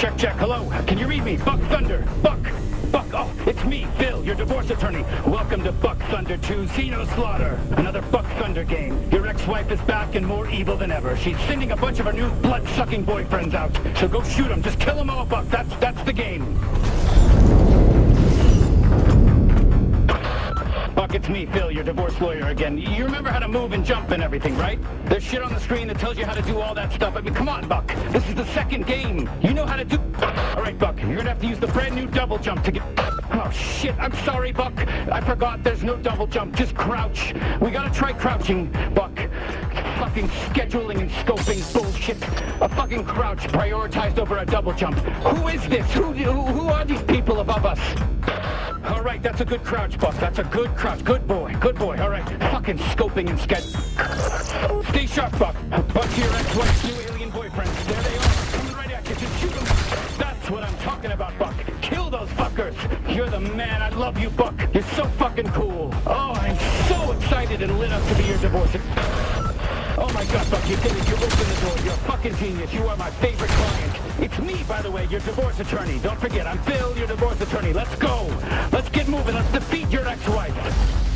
Check, check. Hello. Can you read me? Buck Thunder. Buck. Buck. Oh, it's me, Phil, your divorce attorney. Welcome to Buck Thunder 2 Xeno Slaughter. Another Buck Thunder game. Your ex-wife is back and more evil than ever. She's sending a bunch of her new blood-sucking boyfriends out. So go shoot them. Just kill them all, Buck. That's, that's the game. It's me, Phil, your divorce lawyer again. You remember how to move and jump and everything, right? There's shit on the screen that tells you how to do all that stuff. I mean, come on, Buck. This is the second game. You know how to do... All right, Buck, you're gonna have to use the brand new double jump to get... Oh, shit, I'm sorry, Buck. I forgot there's no double jump, just crouch. We gotta try crouching, Buck. Fucking scheduling and scoping bullshit. A fucking crouch prioritized over a double jump. Who is this? Who, who, who are these people above us? All right, that's a good crouch, Buck. That's a good crouch. Good boy. Good boy. All right. Fucking scoping and sketch. Stay sharp, Buck. Bunch of your ex-wife's new alien boyfriends. There they are. Coming right at you. Just shoot them. That's what I'm talking about, Buck. Kill those fuckers. You're the man. I love you, Buck. You're so fucking cool. Oh, I'm so excited and lit up to be your divorce. You did it. You opened the door. You're a fucking genius. You are my favorite client. It's me, by the way, your divorce attorney. Don't forget, I'm Phil, your divorce attorney. Let's go. Let's get moving. Let's defeat your ex-wife.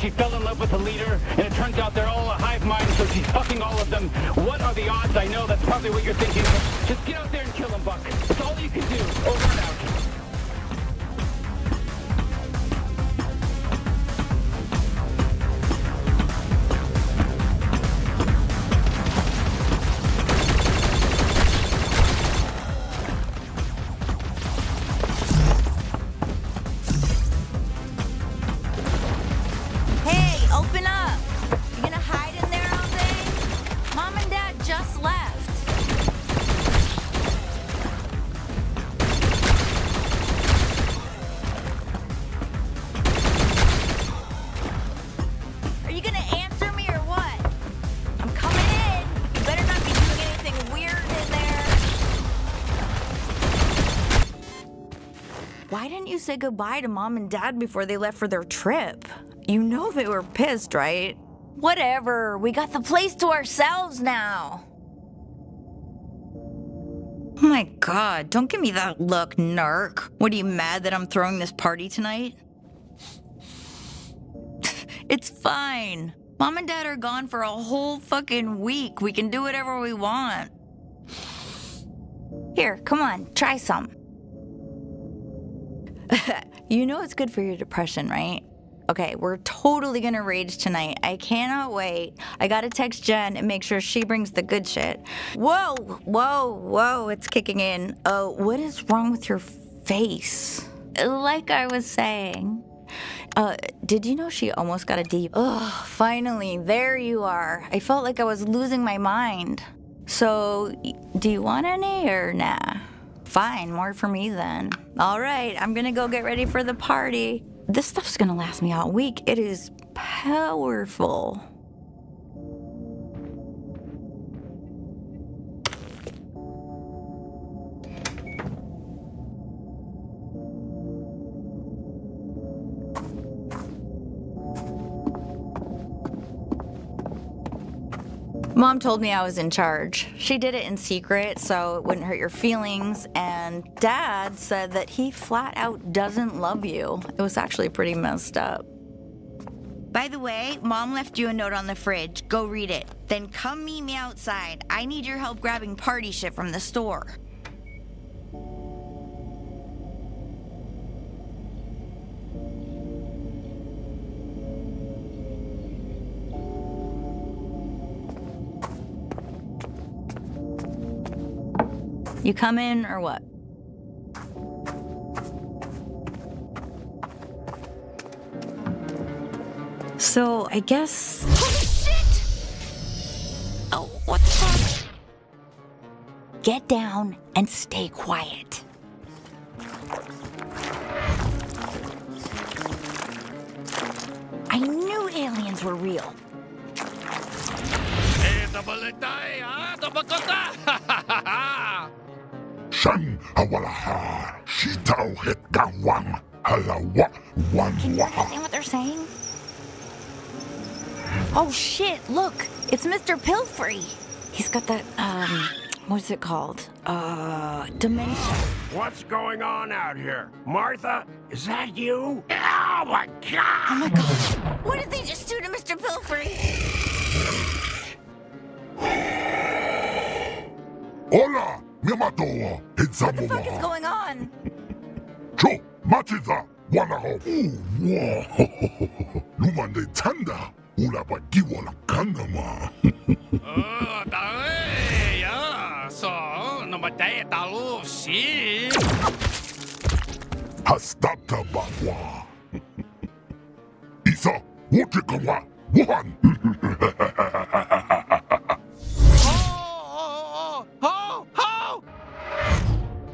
She fell in love with the leader, and it turns out they're all a hive mind, so she's fucking all of them. What are the odds? I know that's probably what you're thinking. Just get out there Why didn't you say goodbye to mom and dad before they left for their trip? You know they were pissed, right? Whatever, we got the place to ourselves now. Oh my god, don't give me that look, narc. What are you mad that I'm throwing this party tonight? it's fine. Mom and dad are gone for a whole fucking week. We can do whatever we want. Here, come on, try some. you know it's good for your depression, right? Okay, we're totally gonna rage tonight. I cannot wait. I gotta text Jen and make sure she brings the good shit. Whoa, whoa, whoa, it's kicking in. Oh, what is wrong with your face? Like I was saying. Uh, did you know she almost got a D? Oh, finally, there you are. I felt like I was losing my mind. So, do you want any or nah? Fine, more for me then. All right, I'm gonna go get ready for the party. This stuff's gonna last me all week. It is powerful. Mom told me I was in charge. She did it in secret so it wouldn't hurt your feelings. And Dad said that he flat out doesn't love you. It was actually pretty messed up. By the way, Mom left you a note on the fridge. Go read it. Then come meet me outside. I need your help grabbing party shit from the store. You come in or what? So I guess. Holy shit! Oh, what the fuck? Get down and stay quiet. I knew aliens were real. Shan hawalaha, shitao het gawang, halawa wan Can you understand what they're saying? Oh shit, look! It's Mr. Pilfrey! He's got that, um, what's it called? Uh, dementia. What's going on out here? Martha, is that you? Oh my god! Oh my god! What did they just do to Mr. Pilfrey? Hola, mimatoa, What the fuck is going on? Cho, machiza, wanaho. Ooh, Lumande tanda, ulapa kiwala kanama. Oh, dai, ja, så, nummer dag, der lov, sig. Hastata bakwa. Isa, wochikawa, wuhan.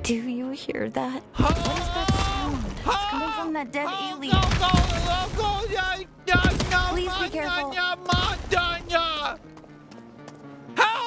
Do you hear that? What is that sound? It's coming from that dead alien. Please be careful. yeah, ma, yeah, yeah. How,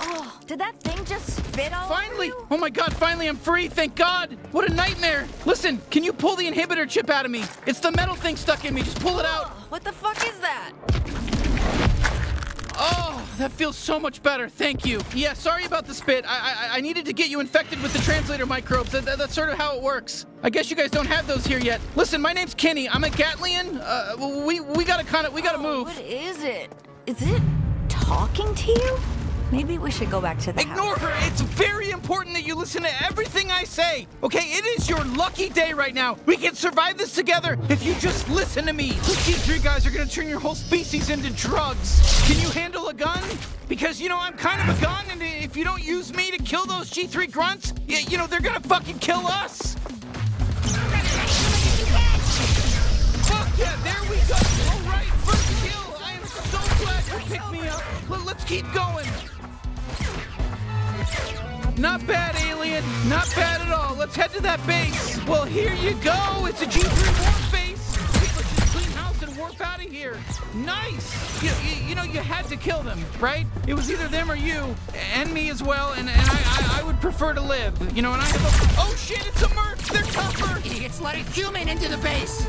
oh, did that just spit all Finally! Oh my god, finally I'm free, thank god! What a nightmare! Listen, can you pull the inhibitor chip out of me? It's the metal thing stuck in me, just pull it out! What the fuck is that? Oh, that feels so much better, thank you. Yeah, sorry about the spit. I I, I needed to get you infected with the translator microbes. That, that- that's sort of how it works. I guess you guys don't have those here yet. Listen, my name's Kenny. I'm a Gatlian. Uh, we we gotta kind of we gotta Oh, move. What is it? Is it talking to you? Maybe we should go back to the Ignore house. her. It's very important that you listen to everything I say. Okay, it is your lucky day right now. We can survive this together if you just listen to me. These G3 guys are gonna turn your whole species into drugs. Can you handle a gun? Because you know I'm kind of a gun, and if you don't use me to kill those G3 grunts, y- you know they're gonna fucking kill us. Fuck yeah, there we go. All right, first kill. I am so glad you picked me up. Let's keep going. Not bad, alien. Not bad at all. Let's head to that base. Well, here you go. It's a G3 warp base. Okay, let's just clean house and warp out of here. Nice. You, you, you know, you had to kill them, right? It was either them or you, and me as well. And, and I, I, I would prefer to live. You know, and I have a. Oh shit! It's a merc. They're tougher. Idiots let a human into the base!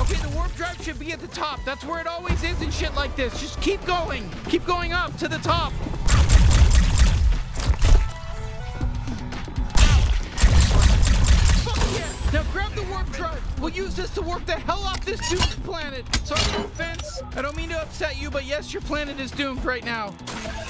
Okay, the warp drive should be at the top. That's where it always is and shit like this. Just keep going. Keep going up to the top. Use this to warp the hell off this doomed planet. Sorry, no offense. I don't mean to upset you, but yes, your planet is doomed right now.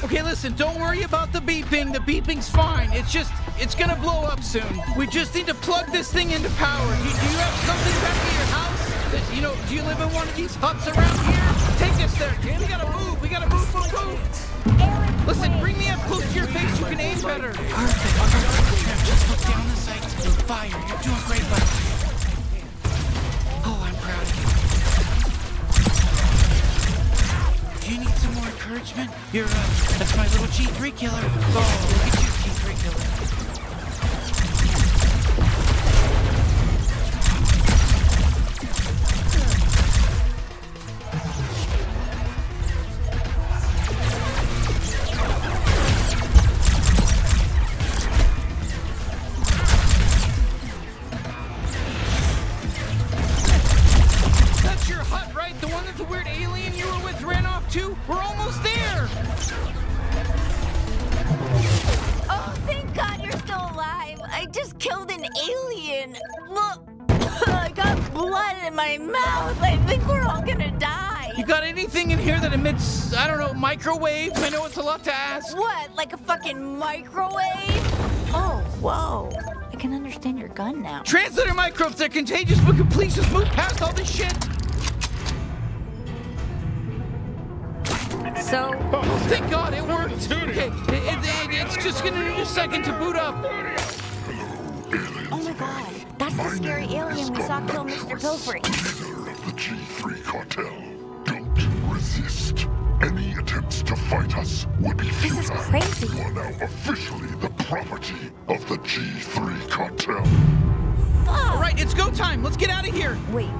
Okay, listen, don't worry about the beeping. The beeping's fine. It's just, it's gonna blow up soon. We just need to plug this thing into power. Do, do you have something back at your house? That, you know, do you live in one of these huts around here? Take us there. Okay, we gotta move. We gotta move, move, move. Listen, bring me up close to your face. You can aim better. Perfect. Just look down the sights fire. You're doing great, buddy. Do you need some more encouragement? You're, uh, that's my little G3 killer. Oh, look at you, G3 killer. My mouth. I think we're all gonna die. You got anything in here that emits, I don't know, microwaves? I know it's a lot to ask. What, like a fucking microwave? Oh, whoa. I can understand your gun now. Translator microbes, they're contagious, but can please just move past all this shit? So, oh, Thank God it worked. Okay, it, it- it- it's just gonna need a second to boot up. Oh my God, that's the scary alien we saw kill Mr. Pilfrey. Leader of the G3 cartel. Don't resist. Any attempts to fight us would be This is crazy. You are now officially the property of the G3 cartel. All right, it's go time. Let's get out of here. Wait,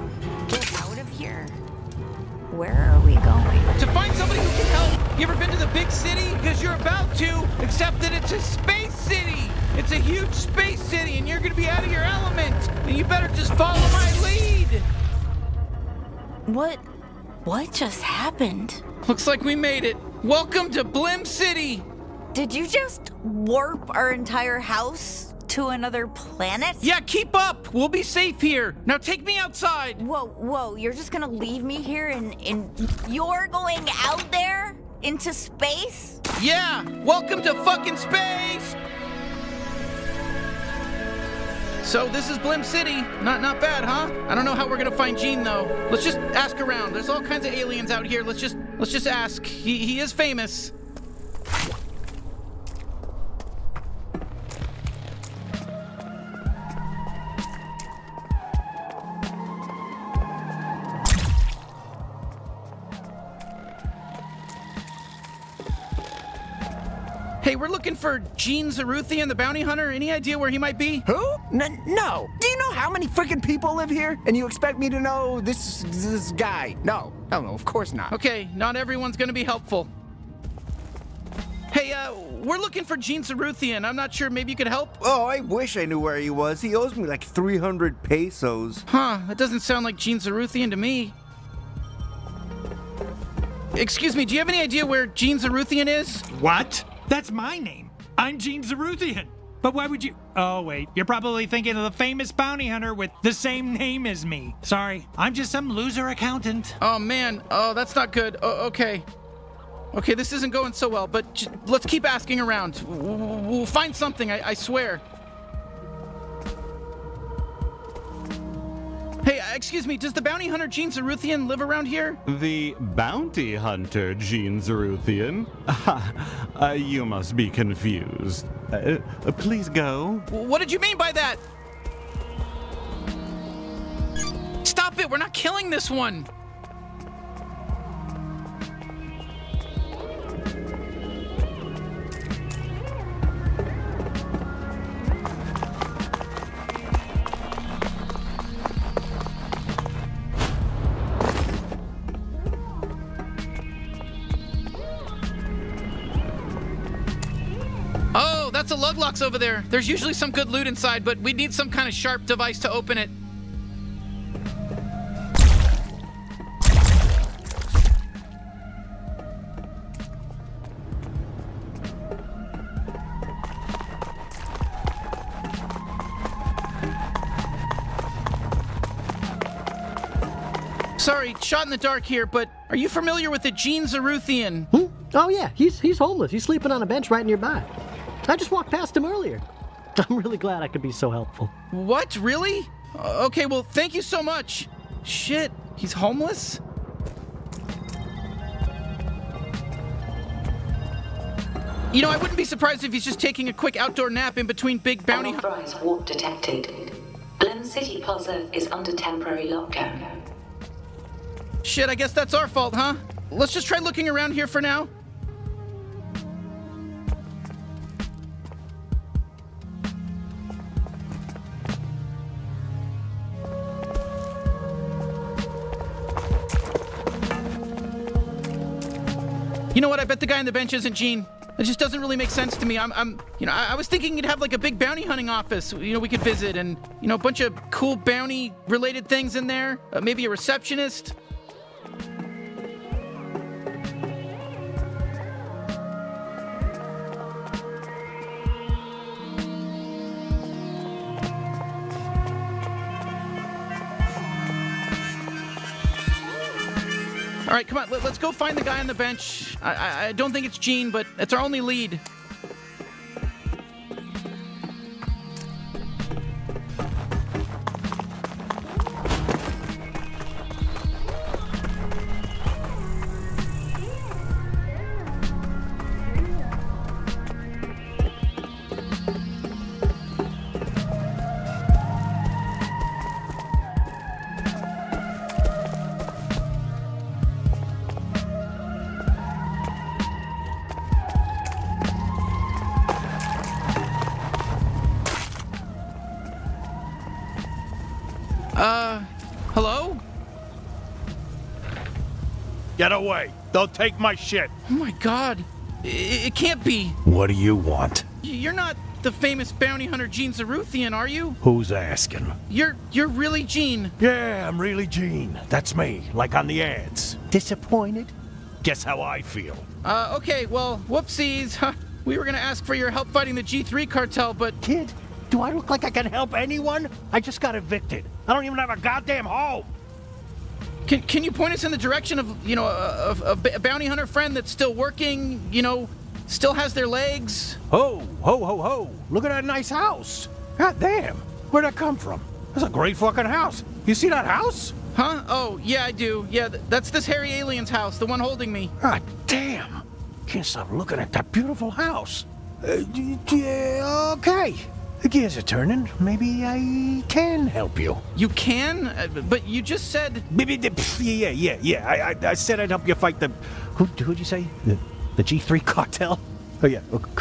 get out of here? Where are we going? To find somebody who can help. You ever been to the big city? Because you're about to, except that it's a space city. It's a huge space city, and you're gonna be out of your element. And you better just follow my lead. What? What just happened? Looks like we made it. Welcome to Blim City. Did you just warp our entire house to another planet? Yeah, keep up. We'll be safe here. Now take me outside. Whoa, whoa, you're just gonna leave me here and, and you're going out there? Into space? Yeah, welcome to fucking space. So this is Blim City. Not not bad, huh? I don't know how we're gonna find Gene though. Let's just ask around. There's all kinds of aliens out here. Let's just let's just ask. He he is famous. Hey, we're looking for Gene Zaruthian, the bounty hunter. Any idea where he might be? Who? N- no. Do you know how many freaking people live here? And you expect me to know this this guy? No. No, no, of course not. Okay, not everyone's gonna be helpful. Hey, uh, we're looking for Gene Zaruthian. I'm not sure. Maybe you could help? Oh, I wish I knew where he was. He owes me like 300 pesos. Huh, that doesn't sound like Gene Zaruthian to me. Excuse me, do you have any idea where Gene Zaruthian is? What? That's my name. I'm Gene Zaruthian. But why would you? Oh, wait. You're probably thinking of the famous bounty hunter with the same name as me. Sorry, I'm just some loser accountant. Oh man, oh that's not good. Okay. Okay, this isn't going so well, but let's keep asking around. We'll find something, I, I swear. Excuse me, does the bounty hunter Gene Zaruthian live around here? The bounty hunter, Gene Zaruthian? uh, you must be confused. Uh, uh, please go. What did you mean by that? Stop it, we're not killing this one. Oh, that's a Luglox over there. There's usually some good loot inside, but we need some kind of sharp device to open it. Sorry, shot in the dark here, but are you familiar with the Gene Zaruthian? Hmm? Oh yeah, he's he's homeless. He's sleeping on a bench right nearby. I just walked past him earlier. I'm really glad I could be so helpful. What? Really? Uh, okay, well, thank you so much. Shit, he's homeless? You know, I wouldn't be surprised if he's just taking a quick outdoor nap in between big bounty. hu- Unauthorized warp detected. Blim City Plaza is under temporary lockdown. Shit, I guess that's our fault, huh? Let's just try looking around here for now. You know what? I bet the guy on the bench isn't Gene. It just doesn't really make sense to me. I'm, I'm you know, I, I was thinking you'd have like a big bounty hunting office, you know, we could visit and, you know, a bunch of cool bounty related things in there. Uh, maybe a receptionist. All right, come on. Let, us go find the guy on the bench. I, I, I don't think it's Gene, but it's our only lead. Get away. They'll take my shit. Oh my god. I- it can't be. What do you want? You're not the famous bounty hunter Gene Zaruthian, are you? Who's asking? You're you're really Gene. Yeah, I'm really Gene. That's me, like on the ads. Disappointed? Guess how I feel. Uh, okay, well, whoopsies. We were gonna ask for your help fighting the G3 cartel, but Kid, do I look like I can help anyone? I just got evicted. I don't even have a goddamn home. Can, can you point us in the direction of, you know, a, a, a bounty hunter friend that's still working, you know, still has their legs? Ho, ho, ho, ho. Look at that nice house. God damn. Where'd that come from? That's a great fucking house. You see that house? Huh? Oh, yeah, I do. Yeah, th- that's this hairy alien's house, the one holding me. God damn. Can't stop looking at that beautiful house. Uh, yeah, okay. The gears are turning. Maybe I can help you. You can? Uh, but you just said. Maybe yeah, yeah, yeah. I, I, I said I'd help you fight the. Who, who'd you say? The, the G3 cartel? Oh yeah. Oh,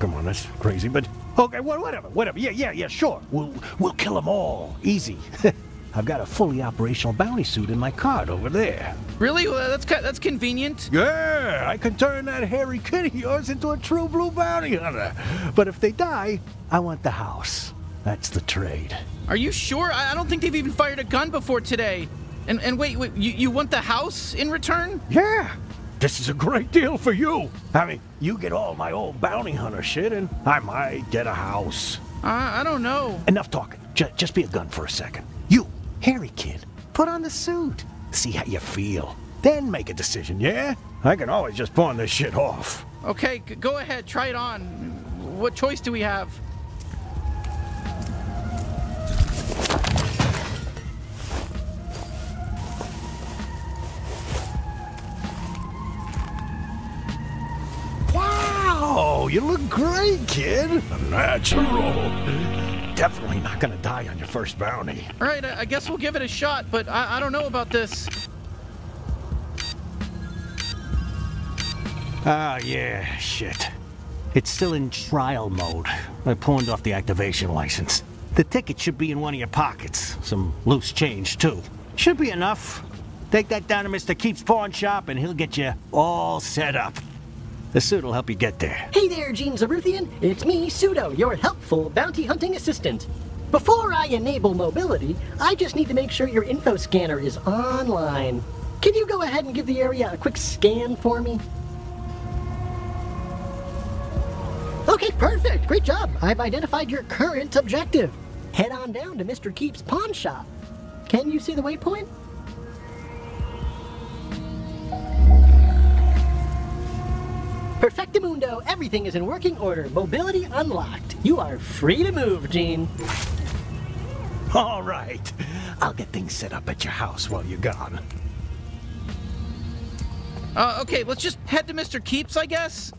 come on, that's crazy. But okay, well, whatever, whatever. Yeah, yeah, yeah. Sure. We'll we'll kill them all. Easy. I've got a fully operational bounty suit in my cart over there. Really? Well, that's that's convenient. Yeah, I can turn that hairy kid of yours into a true blue bounty hunter. But if they die, I want the house. That's the trade. Are you sure? I, don't think they've even fired a gun before today. And and wait, wait, you, you want the house in return? Yeah. This is a great deal for you. I mean, you get all my old bounty hunter shit, and I might get a house. I, I don't know. Enough talking. J- just be a gun for a second. You, hairy kid, put on the suit. See how you feel. Then make a decision, yeah? I can always just pawn this shit off. Okay, go ahead, try it on. What choice do we have? Wow, you look great, kid. Natural. Definitely not gonna die on your first bounty. All right, I, guess we'll give it a shot, but I, I don't know about this. Ah, yeah, shit. It's still in trial mode. I pawned off the activation license. The ticket should be in one of your pockets. Some loose change, too. Should be enough. Take that down to Mr. Keep's pawn shop and he'll get you all set up. The suit will help you get there. Hey there, Gene Zaruthian. It's me, Pseudo, your helpful bounty hunting assistant. Before I enable mobility, I just need to make sure your info scanner is online. Can you go ahead and give the area a quick scan for me? Okay, perfect. Great job. I've identified your current objective. Head on down to Mr. Keep's pawn shop. Can you see the waypoint? Perfectamundo, everything is in working order. Mobility unlocked. You are free to move, Gene. All right. I'll get things set up at your house while you're gone. Uh, okay, let's just head to Mr. Keeps, I guess.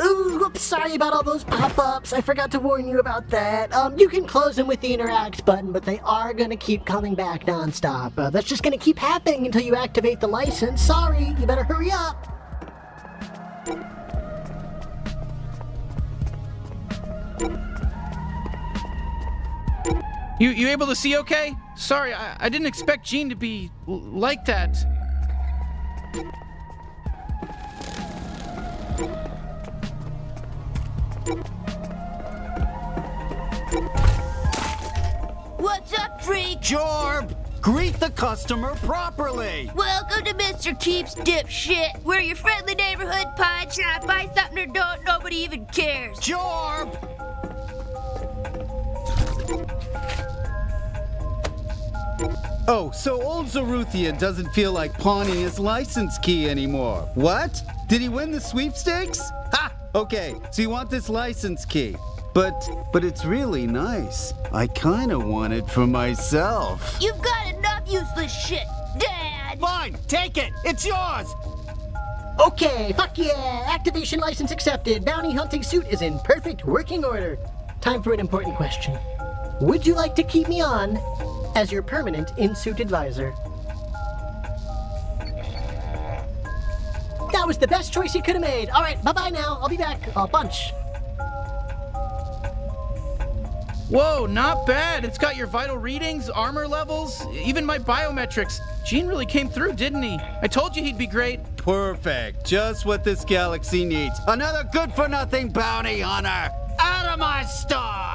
Ooh, whoops, sorry about all those pop-ups. I forgot to warn you about that. Um, you can close them with the interact button, but they are gonna keep coming back nonstop. Uh, that's just gonna keep happening until you activate the license. Sorry, you better hurry up. You you able to see okay? Sorry, I, I didn't expect Gene to be like that. What's up, freak? Jorb, greet the customer properly. Welcome to Mr. Keeps Dipshit. We're your friendly neighborhood pawn shop. Buy something or don't, nobody even cares. Jorb! Oh, so old Zaruthian doesn't feel like pawning his license key anymore. What? Did he win the sweepstakes? Ha! Okay, so you want this license key. But, but it's really nice. I kinda want it for myself. You've got enough useless shit, Dad. Fine, take it. It's yours. Okay, fuck yeah! Activation license accepted. Bounty hunting suit is in perfect working order. Time for an important question. Would you like to keep me on as your permanent in-suit advisor? Was the best choice you could have made. All right, bye-bye now. I'll be back. A bunch. Whoa, not bad. It's got your vital readings, armor levels, even my biometrics. Gene really came through, didn't he? I told you he'd be great. Perfect. Just what this galaxy needs. Another good for nothing bounty hunter. Out of my stuff!